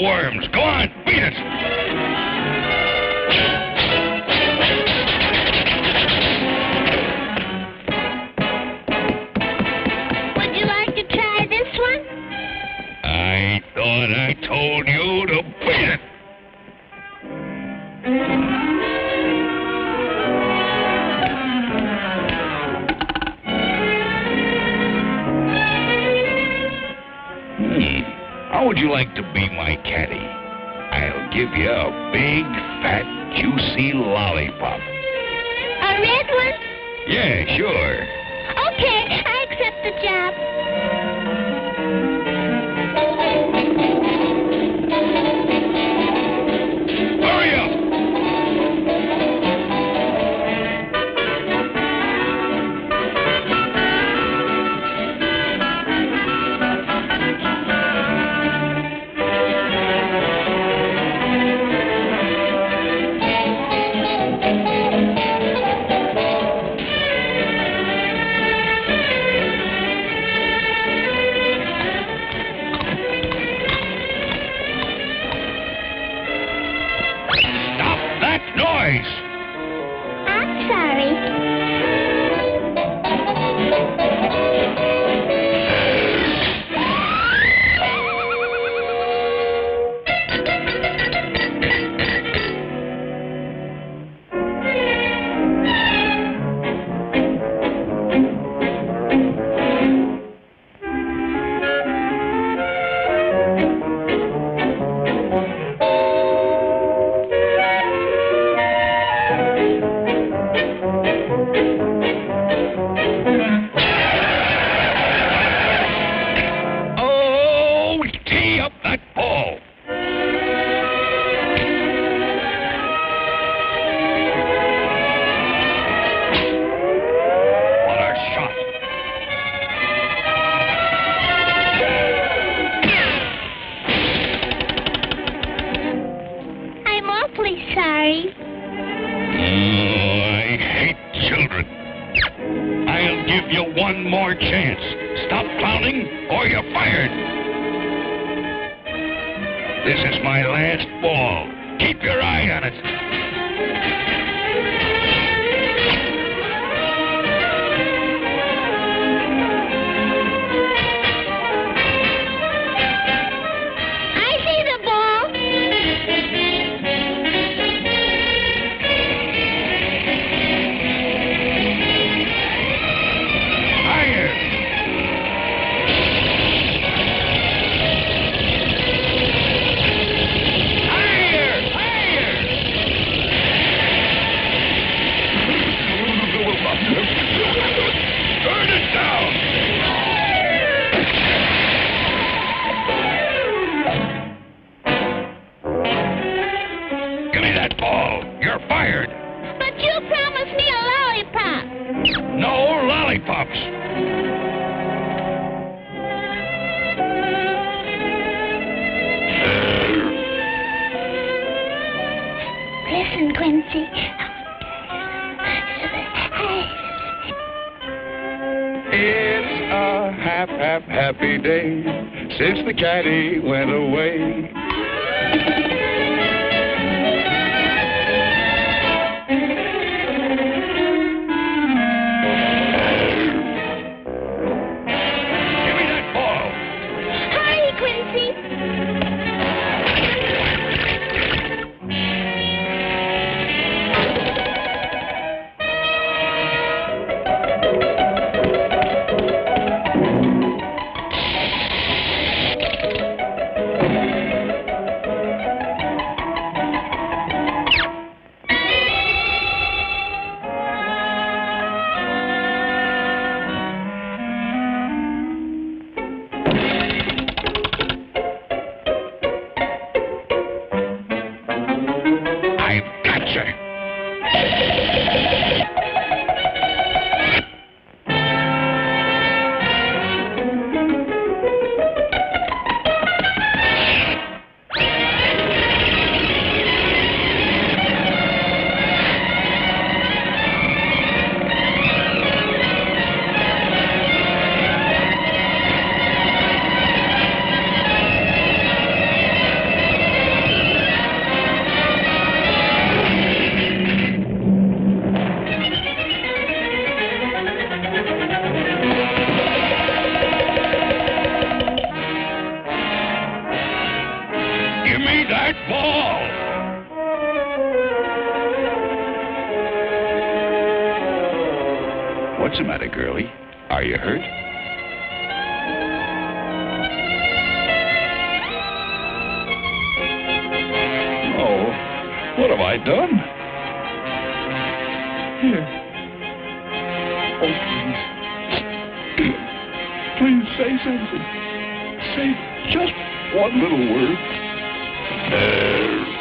worms. Go on, beat it. I thought I told you to beat it. Would you like to be my caddy? I'll give you a big, fat, juicy lollipop. A red one? Yeah, sure. Okay, I accept the job. Oh, I hate children. I'll give you one more chance. Stop clowning or you're fired. This is my last ball. Keep your eye on it. Fired. But you promised me a lollipop. No lollipops. Listen, Quincy. It's a half, half happy day since the caddy went away. What's the matter, girlie? Are you hurt? Oh, what have I done? Here. Oh, please. Please say something. Say just one little word. Uh,